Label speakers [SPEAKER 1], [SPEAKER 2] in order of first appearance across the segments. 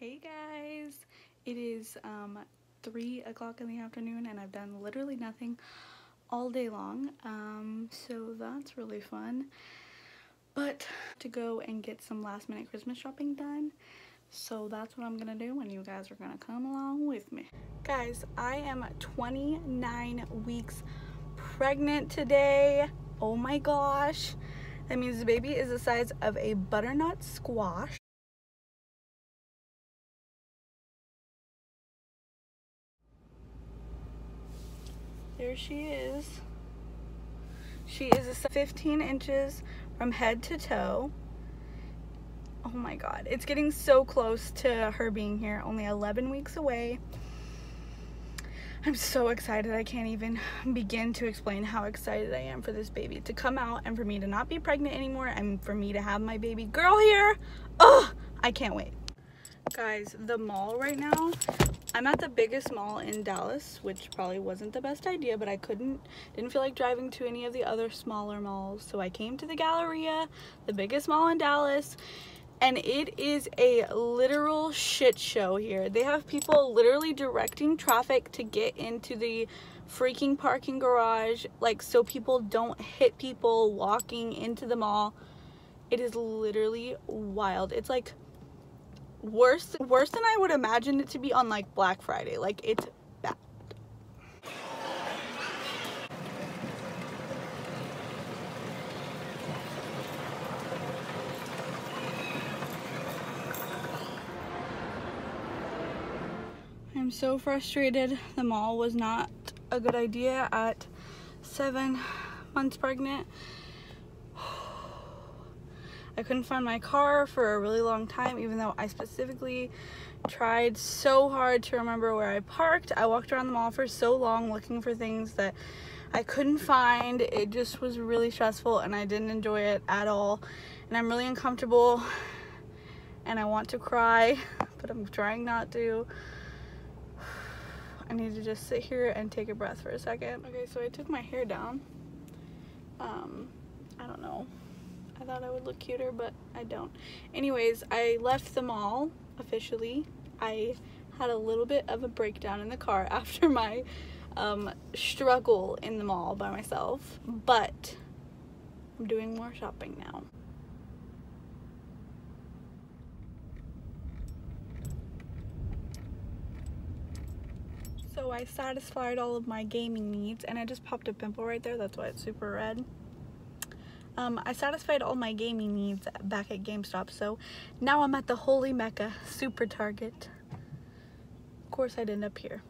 [SPEAKER 1] guys. It is um three o'clock in the afternoon and i've done literally nothing all day long um so that's really fun. But to go and get some last minute christmas shopping done so that's what i'm gonna do and you guys are gonna come along with me. Guys i am 29 weeks pregnant today. Oh my gosh. That means the baby is the size of a butternut squash She is. She is 15 inches from head to toe. Oh my god, it's getting so close to her being here, only 11 weeks away. I'm so excited. I can't even begin to explain how excited I am for this baby to come out and for me to not be pregnant anymore and for me to have my baby girl here. Oh, I can't wait. Guys, the mall right now I'm at the biggest mall in Dallas, which probably wasn't the best idea, but I couldn't, didn't feel like driving to any of the other smaller malls. So I came to the Galleria, the biggest mall in Dallas, and it is a literal shit show here. They have people literally directing traffic to get into the freaking parking garage, like so people don't hit people walking into the mall. It is literally wild. It's like worse worse than I would imagine it to be on like Black Friday. Like it's bad. I'm so frustrated. The mall was not a good idea at seven months pregnant. I couldn't find my car for a really long time, even though I specifically tried so hard to remember where I parked. I walked around the mall for so long looking for things that I couldn't find. It just was really stressful and I didn't enjoy it at all. And I'm really uncomfortable and I want to cry, but I'm trying not to. I need to just sit here and take a breath for a second. Okay, so I took my hair down. Um, I don't know. I thought I would look cuter, but I don't. Anyways, I left the mall officially. I had a little bit of a breakdown in the car after my um, struggle in the mall by myself, but I'm doing more shopping now. So I satisfied all of my gaming needs and I just popped a pimple right there. That's why it's super red. Um, I satisfied all my gaming needs back at GameStop, so now I'm at the Holy Mecca Super Target. Of course I'd end up here.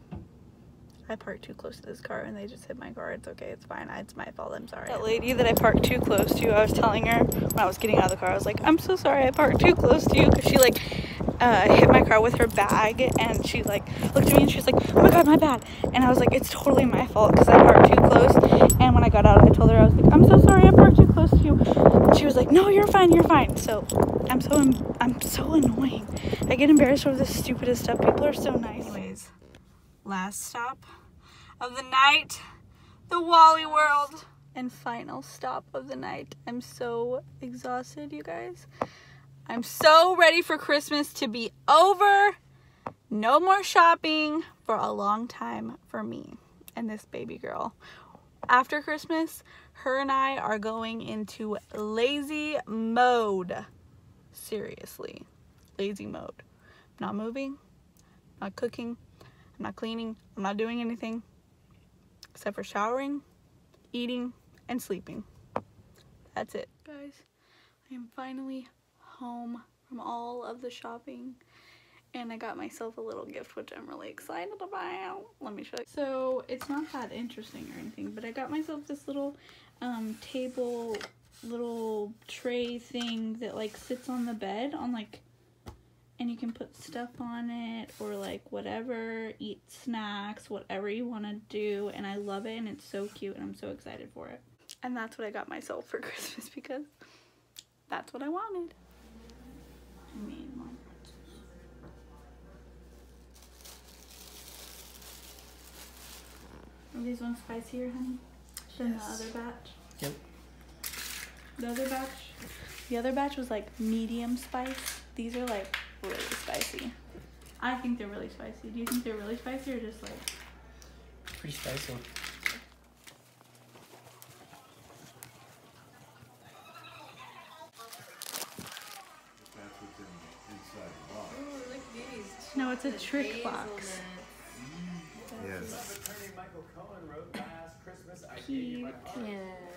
[SPEAKER 1] I parked too close to this car and they just hit my car. It's okay, it's fine. It's my fault, I'm sorry. That lady that I parked too close to, I was telling her when I was getting out of the car, I was like, I'm so sorry I parked too close to you because she like uh, hit my car with her bag and she like looked at me and she was like, oh my god, my bad. And I was like, it's totally my fault because I parked too close. And when I got out, I told her, I was like, I'm so sorry I parked too close to you. she was like, no, you're fine, you're fine. So I'm so, I'm so annoying. I get embarrassed over the stupidest stuff. People are so nice. Anyways, last stop of the night, the Wally World. And final stop of the night. I'm so exhausted, you guys. I'm so ready for Christmas to be over. No more shopping for a long time for me and this baby girl. After Christmas, her and I are going into lazy mode. Seriously, lazy mode. I'm not moving, I'm not cooking, I'm not cleaning, I'm not doing anything except for showering, eating, and sleeping. That's it. Guys, I am finally home from all of the shopping and I got myself a little gift which I'm really excited about. Let me show you. So it's not that interesting or anything but I got myself this little um, table little tray thing that like sits on the bed on like and you can put stuff on it or like whatever eat snacks whatever you want to do and I love it and it's so cute and I'm so excited for it. And that's what I got myself for Christmas because that's what I wanted. More pretzels. Are these ones spicier, honey, than yes. the other batch?
[SPEAKER 2] Yep.
[SPEAKER 1] The other batch, the other batch was like medium spice. These are like really spicy. I think they're really spicy. Do you think they're really spicy or just like?
[SPEAKER 2] Pretty spicy.
[SPEAKER 3] That's what's in, inside the box.
[SPEAKER 4] Ooh, look at these.
[SPEAKER 1] No, it's a trick box.
[SPEAKER 5] Last Christmas,